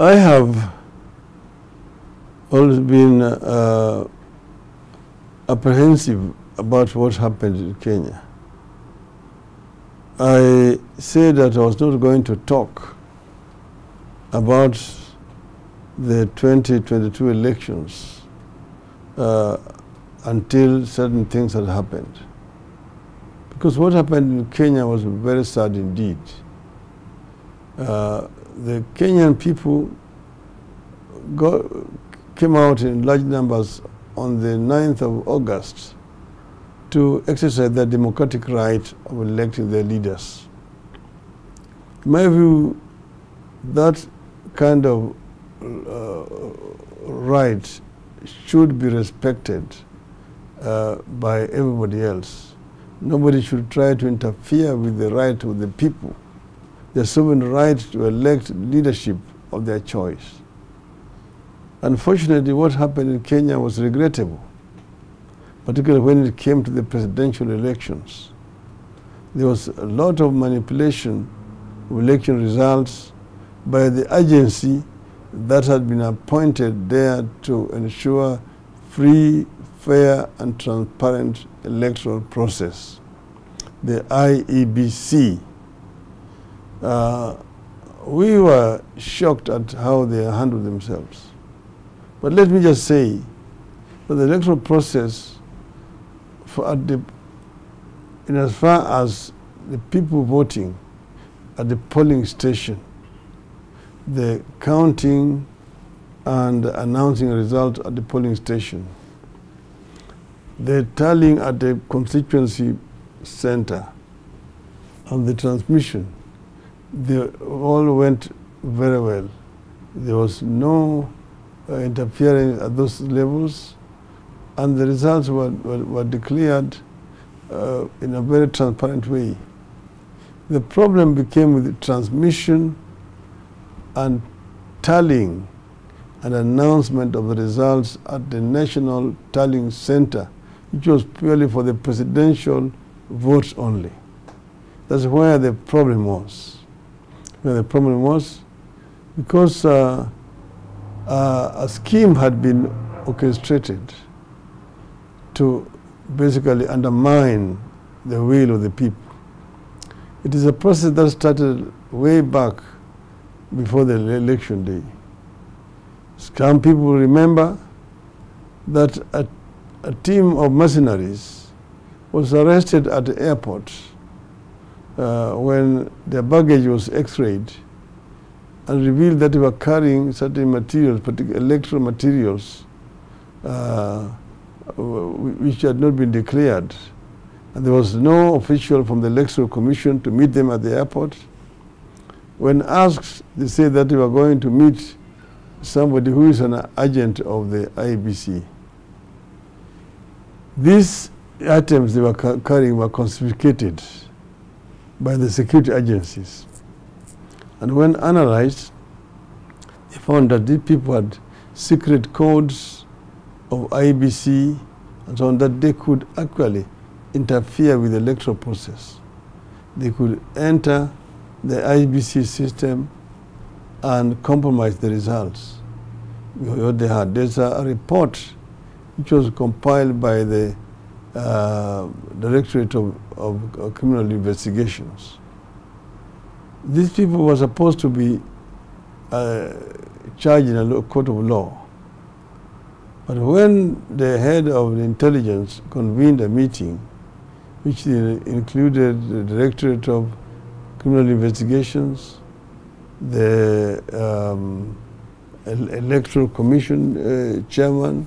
I have always been uh, apprehensive about what happened in Kenya. I said that I was not going to talk about the 2022 elections uh, until certain things had happened. Because what happened in Kenya was very sad indeed. Uh, the Kenyan people got, came out in large numbers on the 9th of August to exercise their democratic right of electing their leaders. In my view, that kind of uh, right should be respected uh, by everybody else. Nobody should try to interfere with the right of the people, their sovereign right to elect leadership of their choice. Unfortunately, what happened in Kenya was regrettable, particularly when it came to the presidential elections. There was a lot of manipulation of election results by the agency that had been appointed there to ensure free, fair, and transparent electoral process, the IEBC. Uh, we were shocked at how they handled themselves. But let me just say that the electoral process, for at the, in as far as the people voting at the polling station, the counting and announcing a result at the polling station, the tallying at the constituency center, and the transmission, they all went very well. There was no uh, interfering at those levels, and the results were, were, were declared uh, in a very transparent way. The problem became with the transmission and tallying and announcement of the results at the National Tallying Center, which was purely for the presidential votes only. That's where the problem was. Where the problem was, because uh, uh, a scheme had been orchestrated to basically undermine the will of the people. It is a process that started way back before the election day. Some people remember that a, a team of mercenaries was arrested at the airport uh, when their baggage was x-rayed and revealed that they were carrying certain materials, particular electoral materials, uh, which had not been declared. And there was no official from the Electoral Commission to meet them at the airport. When asked, they said that they were going to meet somebody who is an agent of the IBC. These items they were ca carrying were confiscated by the security agencies. And when analyzed, they found that these people had secret codes of IBC and so on that they could actually interfere with the electoral process. They could enter the IBC system and compromise the results. What they had. There's a report which was compiled by the uh, Directorate of, of, Criminal Investigations. These people were supposed to be uh, charged in a court of law. But when the head of the intelligence convened a meeting, which included the Directorate of Criminal Investigations, the um, Electoral Commission uh, chairman,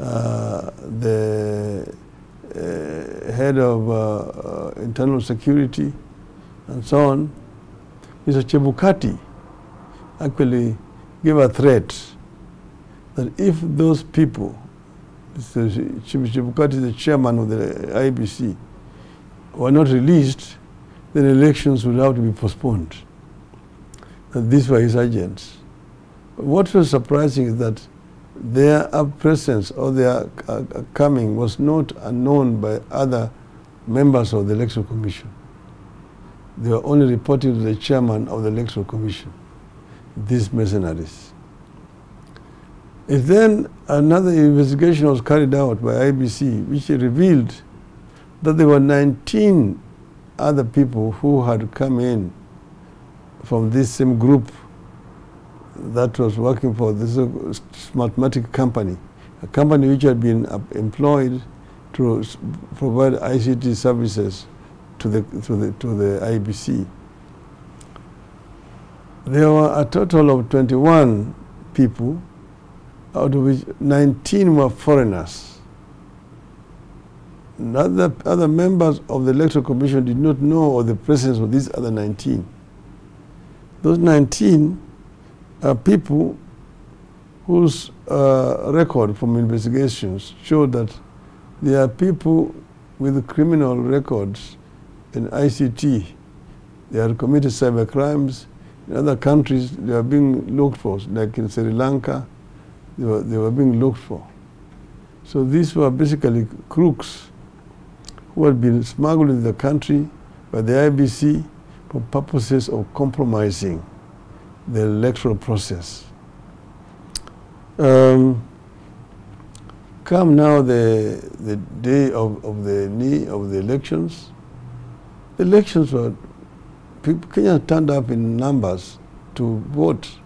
uh, the head of uh, uh, internal security, and so on, Mr. Chebukati actually gave a threat that if those people, Mr. Chebukati, the chairman of the IBC, were not released, then elections would have to be postponed. And these were his agents. What was surprising is that their presence or their uh, uh, coming was not unknown by other members of the Electoral Commission. They were only reporting to the chairman of the Electoral Commission. these mercenaries. If then another investigation was carried out by IBC, which revealed that there were 19 other people who had come in from this same group that was working for this Smartmatic company, a company which had been uh, employed to provide ICT services to the, to the, to the IBC. There were a total of 21 people, out of which 19 were foreigners. Other, other members of the Electoral Commission did not know of the presence of these other 19. Those 19 are people whose uh, record from investigations showed that they are people with criminal records in ICT. They have committed cyber crimes. In other countries, they are being looked for, like in Sri Lanka, they were, they were being looked for. So these were basically crooks who had been smuggled into the country by the IBC for purposes of compromising the electoral process. Um, come now the, the day of, of the of the elections, the elections were, people, Kenyans turned up in numbers to vote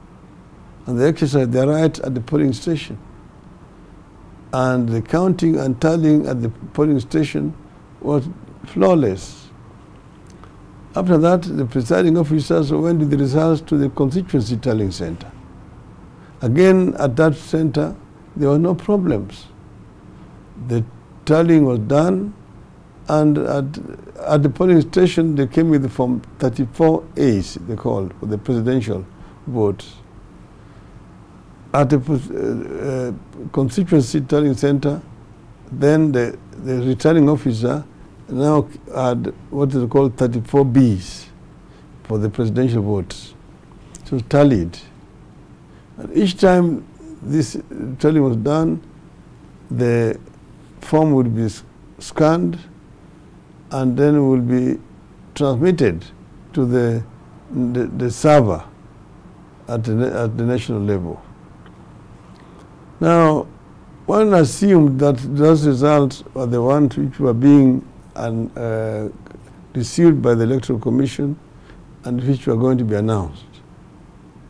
and they exercised their right at the polling station. And the counting and tallying at the polling station was flawless. After that, the presiding officers went with the results to the constituency tallying center. Again, at that center, there were no problems. The tallying was done, and at, at the polling station, they came with the form 34 A's, they called, for the presidential votes. At the uh, uh, constituency tallying center, then the, the returning officer now had what is called 34 B's for the presidential votes. So tallied. And each time this tallying was done, the form would be scanned and then will be transmitted to the, the, the server at the, at the national level. Now, one assumed that those results are the ones which were being and, uh, received by the Electoral Commission and which were going to be announced.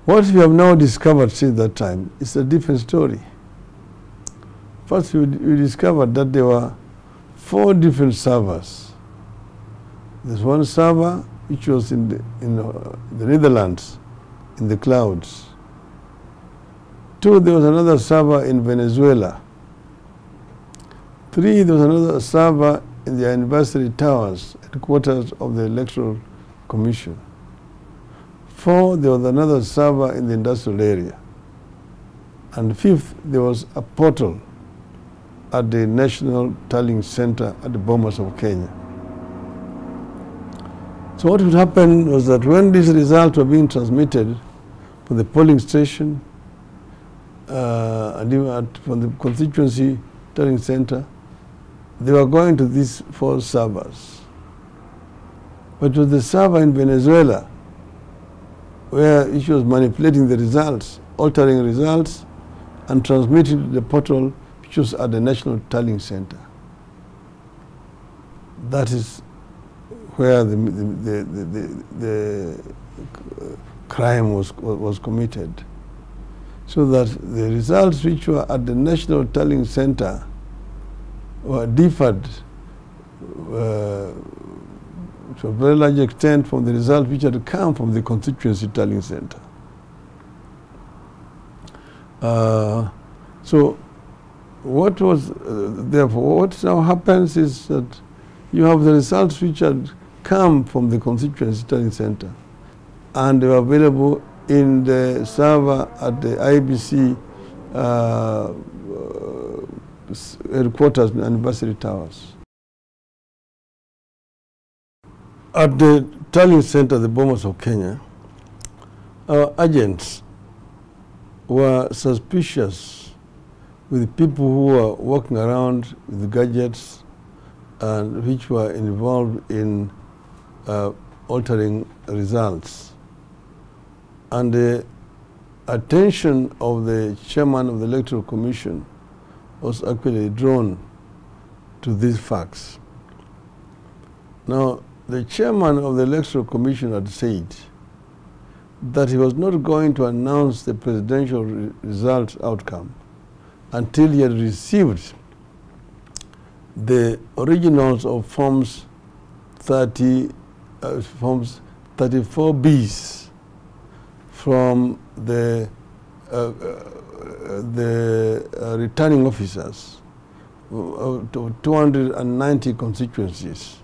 What we have now discovered since that time is a different story. First, we, we discovered that there were four different servers there's one server which was in the, in uh, the Netherlands, in the clouds. Two, there was another server in Venezuela. Three, there was another server in the anniversary towers, headquarters of the Electoral Commission. Four, there was another server in the industrial area. And fifth, there was a portal at the National Tallying Center at the Bomas of Kenya. So what would happen was that when these results were being transmitted from the polling station uh, and even at, from the constituency tallying center, they were going to these four servers. But it was the server in Venezuela where it was manipulating the results, altering results, and transmitting to the portal which was at the National Tallying Center. That is where the, the, the, the, the crime was, was committed. So that the results which were at the National Tallying Center differed uh, to a very large extent from the results which had come from the constituency tallying center. Uh, so what was, uh, therefore, what now happens is that you have the results which had come from the constituency tallying center and they were available in the server at the IBC uh, headquarters Anniversary Towers. At the tallying center, the Bomas of Kenya, our agents were suspicious with people who were walking around with gadgets and which were involved in uh, altering results. And the attention of the chairman of the Electoral Commission was actually drawn to these facts. Now, the chairman of the Electoral Commission had said that he was not going to announce the presidential re result outcome until he had received the originals of forms 30, uh, forms 34Bs from the, uh, uh, the uh, returning officers of 290 constituencies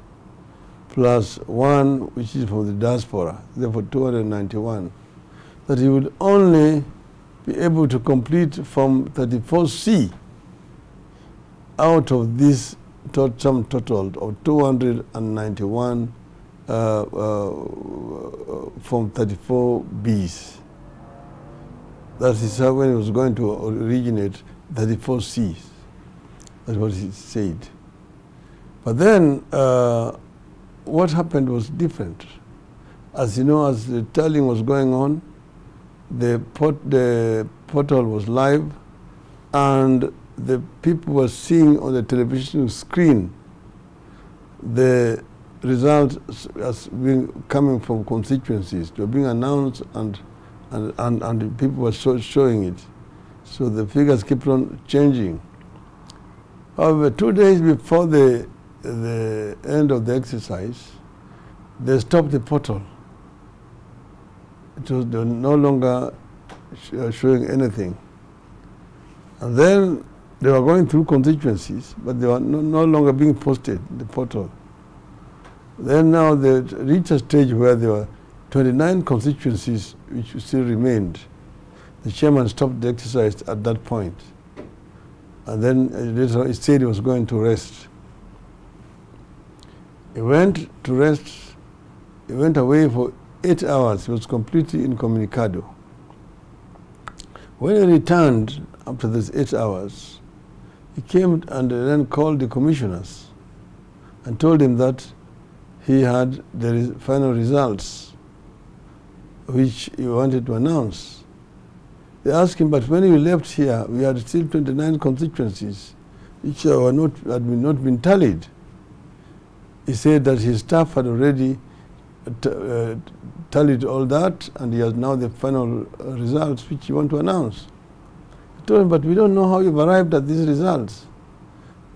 plus one which is from the diaspora, therefore 291, that he would only be able to complete Form 34C out of this tot sum total of 291 uh, uh, Form 34Bs. That is how when he was going to originate 34Cs. That's what he said. But then uh, what happened was different. As you know, as the tallying was going on, the, port, the portal was live and the people were seeing on the television screen the results as being coming from constituencies. They were being announced and, and, and, and people were show, showing it. So the figures kept on changing. However, two days before the the end of the exercise, they stopped the portal. It was no longer uh, showing anything. And then they were going through constituencies, but they were no, no longer being posted, the portal. Then now they reached a stage where they were 29 constituencies which still remained. The chairman stopped the exercise at that point. And then uh, later he said he was going to rest. He went to rest. He went away for eight hours. He was completely incommunicado. When he returned after these eight hours, he came and then called the commissioners and told him that he had the final results which he wanted to announce. They asked him, but when you left here, we had still 29 constituencies which were not, had been, not been tallied he said that his staff had already uh, tallied all that and he has now the final uh, results which he want to announce. He told him, but we don't know how you've arrived at these results.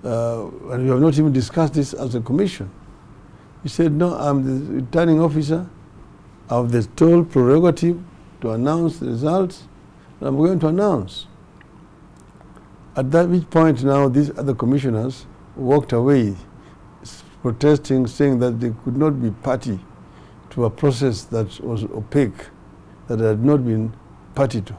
Uh, and we have not even discussed this as a commission. He said, no, I'm the returning officer. Have the sole prerogative to announce the results, I'm going to announce. At that which point now these other commissioners walked away protesting, saying that they could not be party to a process that was opaque, that had not been party to.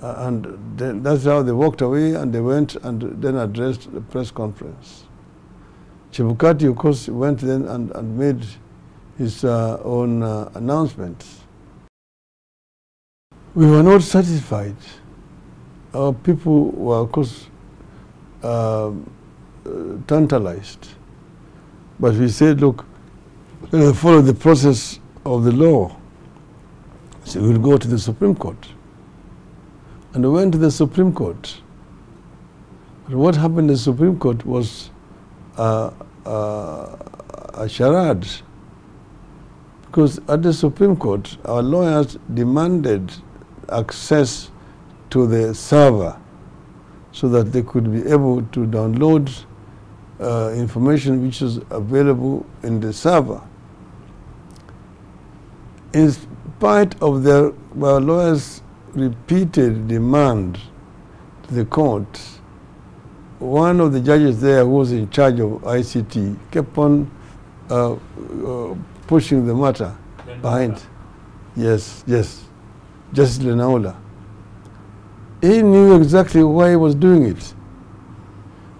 Uh, and then that's how they walked away and they went and then addressed the press conference. Chebukati, of course, went then and, and made his uh, own uh, announcement. We were not satisfied. Our people were, of course, um, uh, tantalized but we said, look, let us follow the process of the law. So we'll go to the Supreme Court. And we went to the Supreme Court. But what happened in the Supreme Court was uh, uh, a charade. Because at the Supreme Court, our lawyers demanded access to the server so that they could be able to download uh, information which is available in the server. In spite of their well, lawyers' repeated demand to the court, one of the judges there who was in charge of ICT kept on uh, uh, pushing the matter behind. Yes, yes, Justice Lenaola. He knew exactly why he was doing it.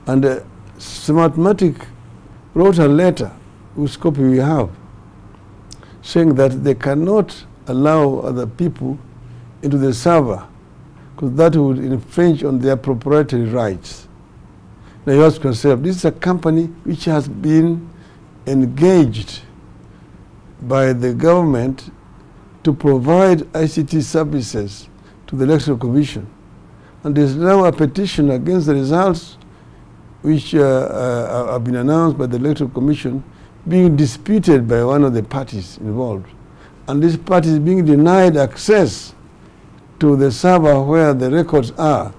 And uh, Smartmatic wrote a letter, whose copy we have, saying that they cannot allow other people into the server because that would infringe on their proprietary rights. Now you ask yourself, this is a company which has been engaged by the government to provide ICT services to the Electoral Commission. And there's now a petition against the results which uh, uh, have been announced by the Electoral Commission being disputed by one of the parties involved. And this party is being denied access to the server where the records are.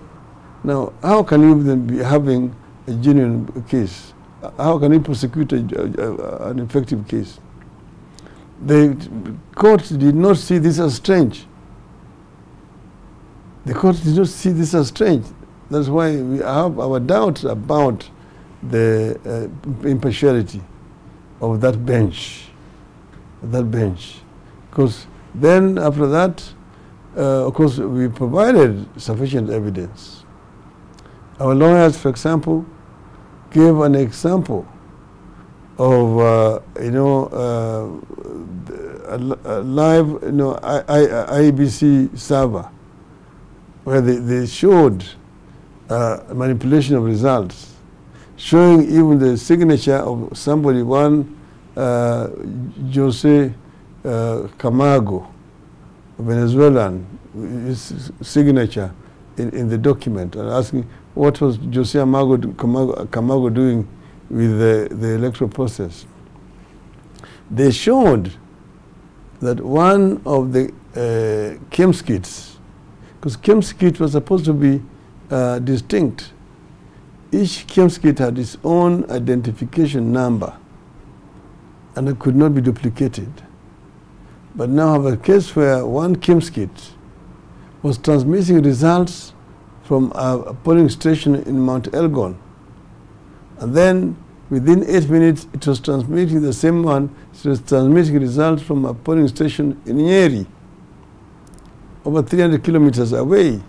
Now, how can you then be having a genuine case? How can you prosecute a, a, an effective case? The court did not see this as strange. The court did not see this as strange. That's why we have our doubts about the uh, impartiality of that bench, that bench. Because then after that, uh, of course, we provided sufficient evidence. Our lawyers, for example, gave an example of, uh, you know, uh, live, you know, I, I, IEBC server where they, they showed uh, manipulation of results, showing even the signature of somebody, one uh, Jose uh, Camargo, Venezuelan, his signature in, in the document, and asking what was Jose Camargo, Camargo, Camargo doing with the, the electoral process. They showed that one of the uh, because KIEMS kit was supposed to be uh, distinct. Each KIEMS kit had its own identification number and it could not be duplicated. But now I have a case where one KIEMS kit was transmitting results from a polling station in Mount Elgon. And then within eight minutes, it was transmitting the same one, it was transmitting results from a polling station in Nyeri, over 300 kilometers away.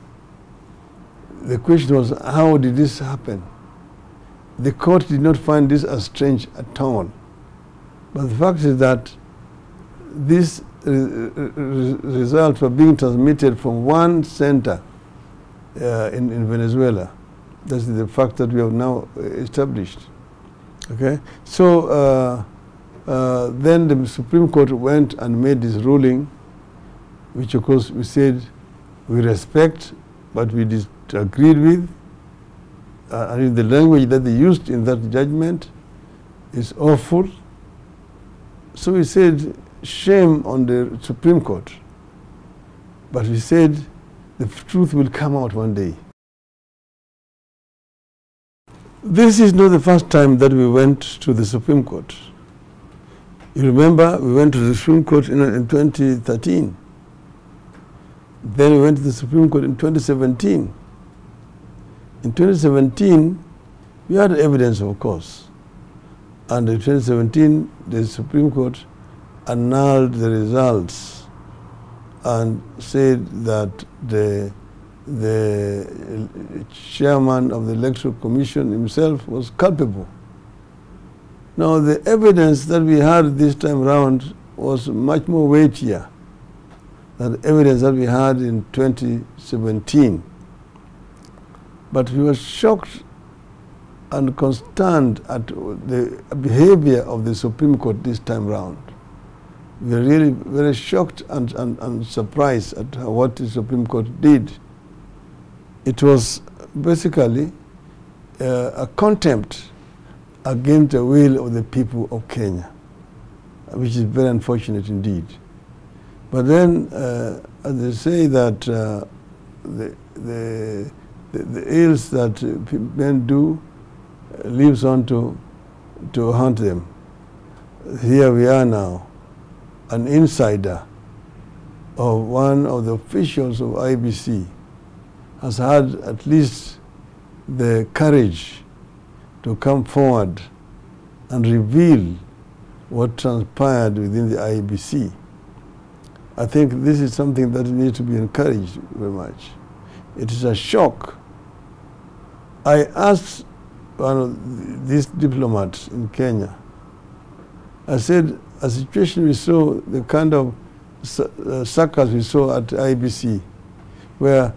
The question was, how did this happen? The court did not find this as strange at all. But the fact is that these results were being transmitted from one center uh, in, in Venezuela. That's the fact that we have now established. Okay, so uh, uh, then the Supreme Court went and made this ruling, which of course we said we respect, but we disagreed with. Uh, and the language that they used in that judgment is awful. So we said, shame on the Supreme Court. But we said, the truth will come out one day. This is not the first time that we went to the Supreme Court. You remember, we went to the Supreme Court in, in 2013. Then we went to the Supreme Court in 2017. In 2017, we had evidence, of course. And in 2017, the Supreme Court annulled the results and said that the, the chairman of the Electoral Commission himself was culpable. Now, the evidence that we had this time around was much more weightier than the evidence that we had in 2017. But we were shocked and consterned at the behavior of the Supreme Court this time round. We were really very shocked and, and, and surprised at what the Supreme Court did. It was basically uh, a contempt against the will of the people of Kenya, which is very unfortunate indeed. But then, uh, they say that uh, the, the, the, the, ills that men do uh, lives on to, to haunt them. Here we are now an insider of one of the officials of IEBC has had at least the courage to come forward and reveal what transpired within the IEBC. I think this is something that needs to be encouraged very much. It is a shock. I asked one of these diplomats in Kenya, I said, a situation we saw, the kind of uh, circus we saw at IBC, where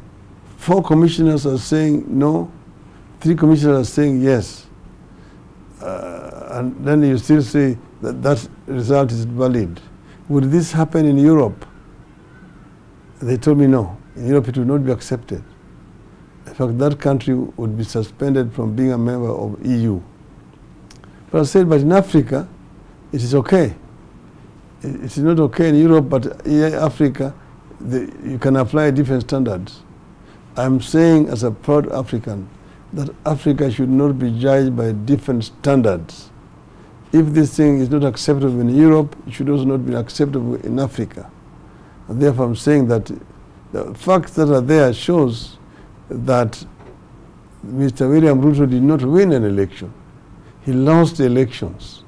four commissioners are saying no, three commissioners are saying yes, uh, and then you still say that that result is valid. Would this happen in Europe? They told me no, in Europe it would not be accepted. In fact, that country would be suspended from being a member of EU. But I said, but in Africa, it is okay. It is not okay in Europe, but in Africa, the, you can apply different standards. I'm saying as a proud African that Africa should not be judged by different standards. If this thing is not acceptable in Europe, it should also not be acceptable in Africa. And therefore, I'm saying that the facts that are there shows that Mr. William Ruto did not win an election. He lost the elections.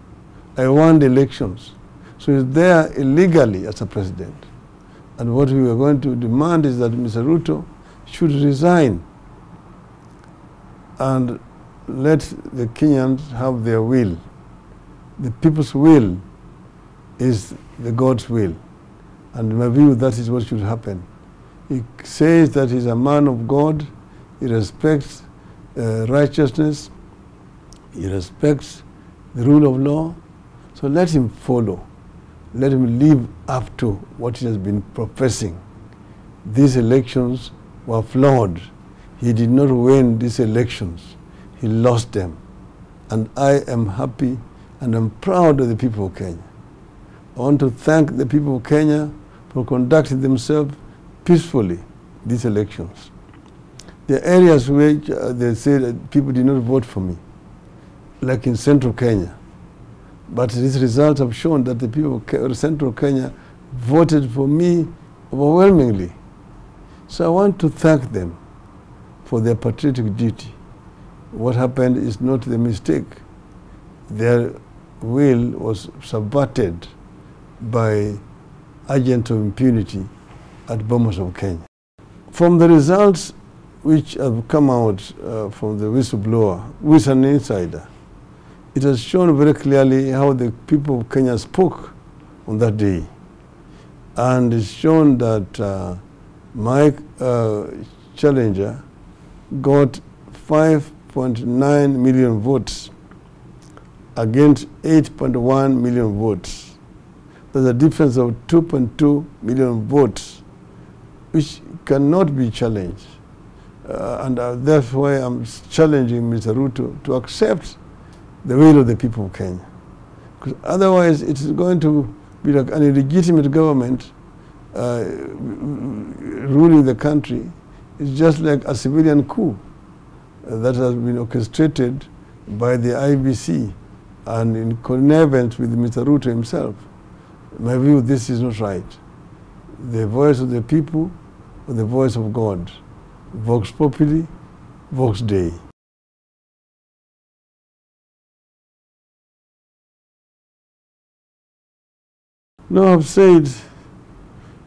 I won the elections. So he's there illegally as a president. And what we are going to demand is that Mr. Ruto should resign and let the Kenyans have their will. The people's will is the God's will. And in my view, that is what should happen. He says that he's a man of God, he respects uh, righteousness, he respects the rule of law, so let him follow. Let him live up to what he has been professing. These elections were flawed. He did not win these elections. He lost them. And I am happy and I'm proud of the people of Kenya. I want to thank the people of Kenya for conducting themselves peacefully these elections. There are areas where uh, they say that people did not vote for me, like in central Kenya. But these results have shown that the people of central Kenya voted for me overwhelmingly. So I want to thank them for their patriotic duty. What happened is not the mistake. Their will was subverted by agents of impunity at Bomas of Kenya. From the results which have come out uh, from the whistleblower, is an insider, it has shown very clearly how the people of Kenya spoke on that day. And it's shown that uh, my uh, challenger got 5.9 million votes against 8.1 million votes. There's a difference of 2.2 million votes, which cannot be challenged. Uh, and uh, that's why I'm challenging Mr. Ruto to accept the will of the people of Kenya. Because otherwise it is going to be like an illegitimate government uh, ruling the country. is just like a civilian coup that has been orchestrated by the IBC and in connivance with Mr. Ruto himself. My view, this is not right. The voice of the people or the voice of God. Vox Populi, Vox Dei. No, I've said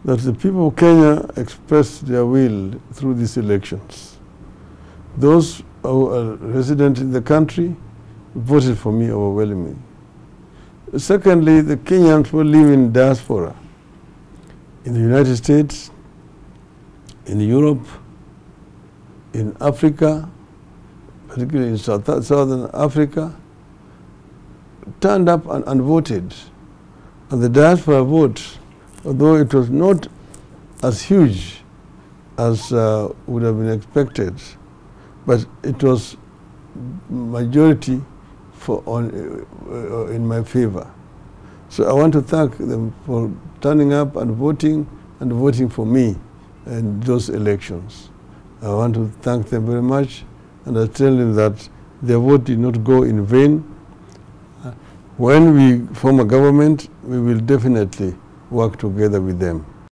that the people of Kenya expressed their will through these elections. Those who are resident in the country voted for me overwhelmingly. Secondly, the Kenyans who live in diaspora in the United States, in Europe, in Africa, particularly in South, Southern Africa, turned up and, and voted. And the diaspora vote, although it was not as huge as uh, would have been expected, but it was majority for on, uh, in my favor. So I want to thank them for turning up and voting and voting for me in those elections. I want to thank them very much and I tell them that their vote did not go in vain when we form a government, we will definitely work together with them.